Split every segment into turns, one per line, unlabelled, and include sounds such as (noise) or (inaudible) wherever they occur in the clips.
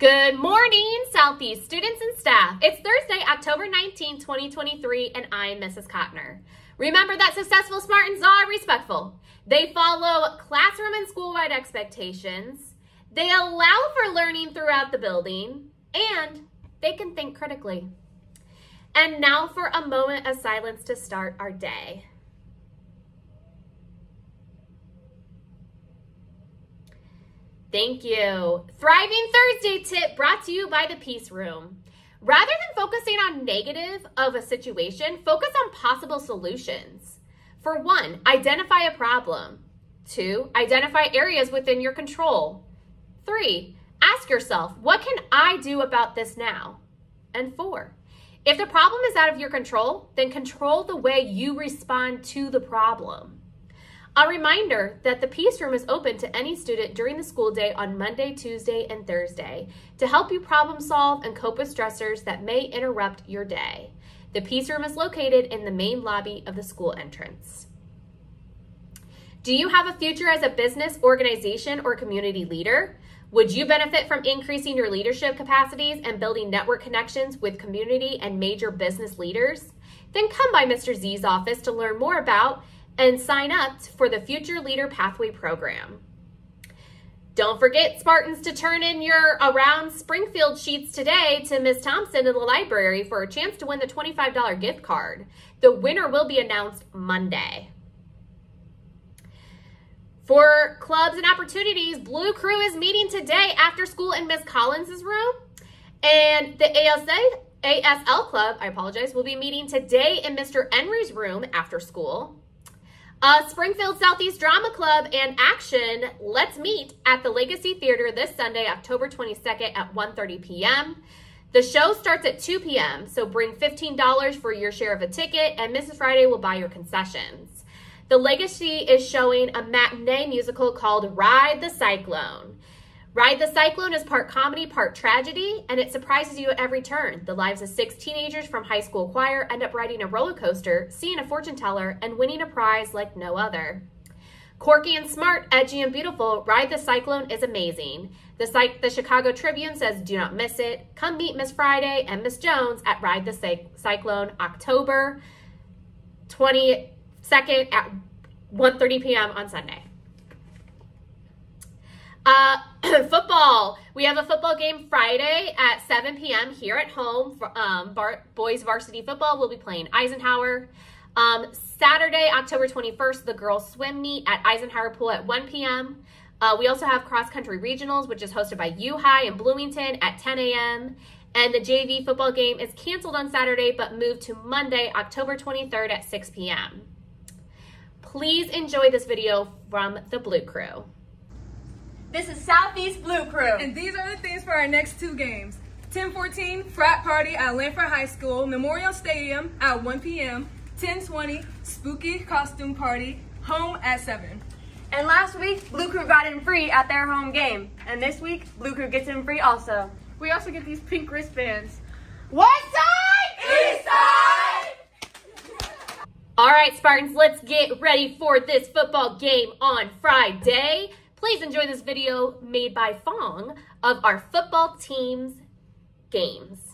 Good morning, Southeast students and staff. It's Thursday, October 19, 2023, and I'm Mrs. Cotner. Remember that successful Spartans are respectful. They follow classroom and school-wide expectations. They allow for learning throughout the building, and they can think critically. And now for a moment of silence to start our day. Thank you. Thriving Thursday tip brought to you by the Peace Room. Rather than focusing on negative of a situation, focus on possible solutions. For one, identify a problem. Two, identify areas within your control. Three, ask yourself, what can I do about this now? And four, if the problem is out of your control, then control the way you respond to the problem. A reminder that the Peace Room is open to any student during the school day on Monday, Tuesday, and Thursday to help you problem solve and cope with stressors that may interrupt your day. The Peace Room is located in the main lobby of the school entrance. Do you have a future as a business, organization, or community leader? Would you benefit from increasing your leadership capacities and building network connections with community and major business leaders? Then come by Mr. Z's office to learn more about and sign up for the Future Leader Pathway Program. Don't forget, Spartans, to turn in your Around Springfield sheets today to Ms. Thompson in the library for a chance to win the $25 gift card. The winner will be announced Monday. For clubs and opportunities, Blue Crew is meeting today after school in Ms. Collins's room. And the ASA, ASL Club, I apologize, will be meeting today in Mr. Enry's room after school. Uh, Springfield Southeast Drama Club and Action, let's meet at the Legacy Theater this Sunday, October 22nd at 1.30 p.m. The show starts at 2 p.m., so bring $15 for your share of a ticket, and Mrs. Friday will buy your concessions. The Legacy is showing a matinee musical called Ride the Cyclone. Ride the Cyclone is part comedy, part tragedy, and it surprises you at every turn. The lives of six teenagers from high school choir end up riding a roller coaster, seeing a fortune teller, and winning a prize like no other. Quirky and smart, edgy and beautiful, Ride the Cyclone is amazing. The, the Chicago Tribune says, do not miss it. Come meet Miss Friday and Miss Jones at Ride the Cyclone October 22nd at 1.30 p.m. on Sunday. Uh, (coughs) football. We have a football game Friday at 7 p.m. here at home. Um, Bar boys varsity football will be playing Eisenhower. Um, Saturday, October 21st, the girls swim meet at Eisenhower Pool at 1 p.m. Uh, we also have cross country regionals, which is hosted by U High in Bloomington at 10 a.m. And the JV football game is canceled on Saturday, but moved to Monday, October 23rd at 6 p.m. Please enjoy this video from the Blue Crew.
This is Southeast Blue Crew.
And these are the things for our next two games. 1014 frat party at Lanphier High School, Memorial Stadium at 1 p.m. 1020 spooky costume party, home at 7.
And last week, Blue Crew got in free at their home game. And this week, Blue Crew gets in free also.
We also get these pink wristbands.
West side? East side!
All right, Spartans, let's get ready for this football game on Friday. Please enjoy this video made by Fong of our football team's games.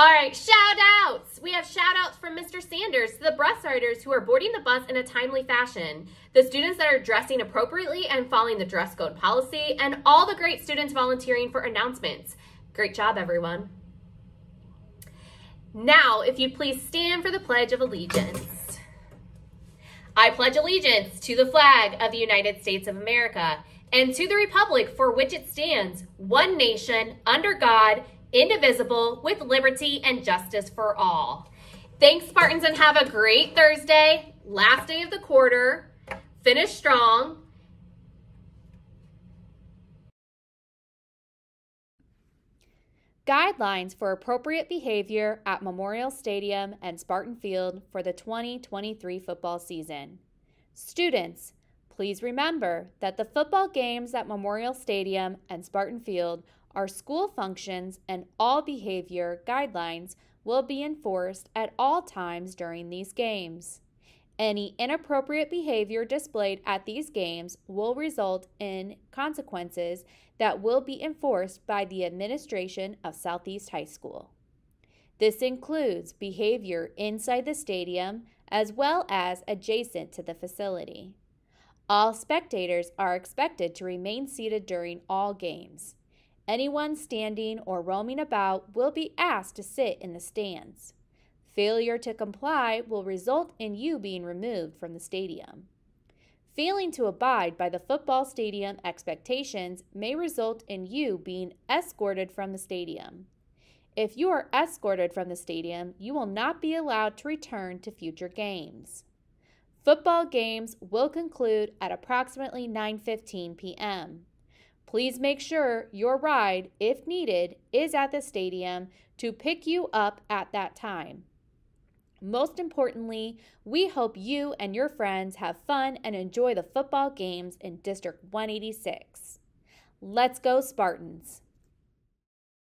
All right, shout outs. We have shout outs from Mr. Sanders to the bus riders who are boarding the bus in a timely fashion, the students that are dressing appropriately and following the dress code policy, and all the great students volunteering for announcements. Great job, everyone. Now, if you'd please stand for the Pledge of Allegiance. I pledge allegiance to the flag of the United States of America and to the republic for which it stands, one nation, under God, indivisible, with liberty and justice for all. Thanks, Spartans, and have a great Thursday. Last day of the quarter. Finish strong.
Guidelines for appropriate behavior at Memorial Stadium and Spartan Field for the 2023 football season. Students, please remember that the football games at Memorial Stadium and Spartan Field our school functions and all behavior guidelines will be enforced at all times during these games. Any inappropriate behavior displayed at these games will result in consequences that will be enforced by the administration of Southeast High School. This includes behavior inside the stadium as well as adjacent to the facility. All spectators are expected to remain seated during all games. Anyone standing or roaming about will be asked to sit in the stands. Failure to comply will result in you being removed from the stadium. Failing to abide by the football stadium expectations may result in you being escorted from the stadium. If you are escorted from the stadium, you will not be allowed to return to future games. Football games will conclude at approximately 9:15 p.m. Please make sure your ride, if needed, is at the stadium to pick you up at that time. Most importantly, we hope you and your friends have fun and enjoy the football games in District 186. Let's go, Spartans!